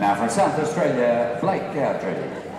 And now for South Australia, Blake uh, Gowdry.